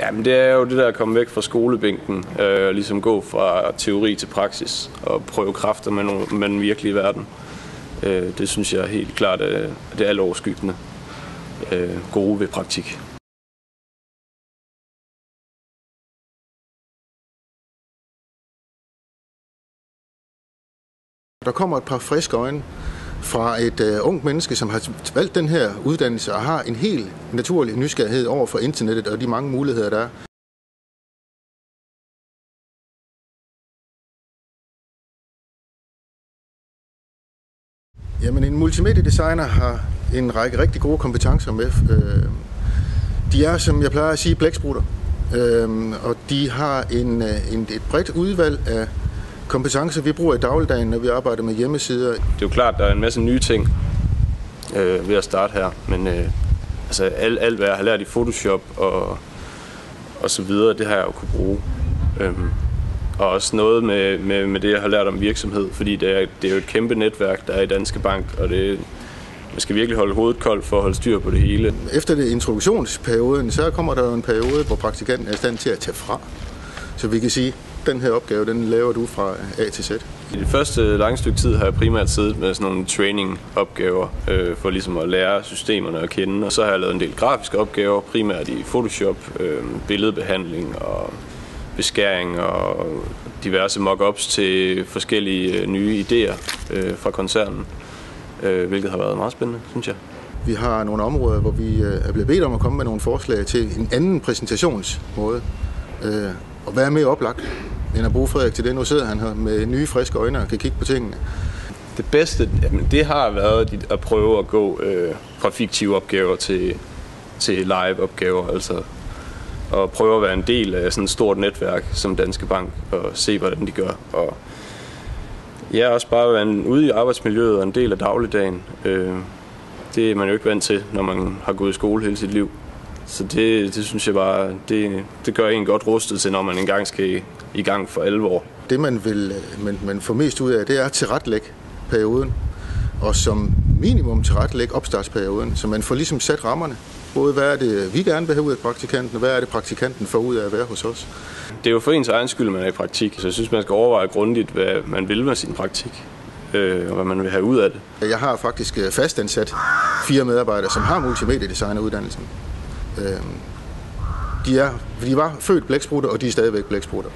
Jamen det er jo det der at komme væk fra skolebænken, øh, ligesom gå fra teori til praksis og prøve kræfter med, nogle, med den virkelige verden. Øh, det synes jeg helt klart øh, er det alt overskyggende øh, gode ved praktik. Der kommer et par friske øjne fra et øh, ungt menneske, som har valgt den her uddannelse og har en helt naturlig nysgerrighed over for internettet og de mange muligheder, der er. Jamen, en multimediedesigner har en række rigtig gode kompetencer med. Øh, de er, som jeg plejer at sige, blæksprutter. Øh, og de har en, øh, en, et bredt udvalg af kompetencer, vi bruger i dagligdagen, når vi arbejder med hjemmesider. Det er jo klart, der er en masse nye ting øh, ved at starte her, men øh, altså alt, alt, hvad jeg har lært i Photoshop og, og så videre, det har jeg jo kunne bruge. Øhm, og også noget med, med, med det, jeg har lært om virksomhed, fordi det er, det er jo et kæmpe netværk, der er i Danske Bank, og det, man skal virkelig holde hovedet koldt for at holde styr på det hele. Efter det introduktionsperioden, så kommer der jo en periode, hvor praktikanten er i stand til at tage fra. Så vi kan sige, den her opgave, den laver du fra A til Z. I det første lange stykke tid har jeg primært siddet med sådan nogle training-opgaver, øh, for ligesom at lære systemerne at kende. Og så har jeg lavet en del grafiske opgaver, primært i Photoshop, øh, billedbehandling og beskæring og diverse mock-ups til forskellige øh, nye idéer øh, fra koncernen, øh, hvilket har været meget spændende, synes jeg. Vi har nogle områder, hvor vi øh, er blevet bedt om at komme med nogle forslag til en anden præsentationsmåde. Øh, og hvad er mere oplagt, end at bruge Frederik til det? Nu sidder han her med nye, friske øjne og kan kigge på tingene. Det bedste, jamen, det har været at prøve at gå øh, fra fiktive opgaver til, til live-opgaver, altså og prøve at være en del af sådan et stort netværk som Danske Bank og se, hvordan de gør. Og ja, også bare være en, ude i arbejdsmiljøet og en del af dagligdagen. Øh, det er man jo ikke vant til, når man har gået i skole hele sit liv. Så det, det synes jeg bare, det, det gør en godt rustet til, når man engang skal i gang for alvor. Det man vil man, man får mest ud af, det er at perioden, og som minimum tilrettelægge opstartsperioden, så man får ligesom sat rammerne. Både hvad er det, vi gerne vil have ud af praktikanten, og hvad er det, praktikanten får ud af at være hos os. Det er jo for ens egen skyld, man er i praktik, så jeg synes, man skal overveje grundigt, hvad man vil med sin praktik øh, og hvad man vil have ud af det. Jeg har faktisk fastansat fire medarbejdere, som har multimediedesigneruddannelsen. Øh, de, er, de var født blæksprutter, og de er stadigvæk blæksprutter.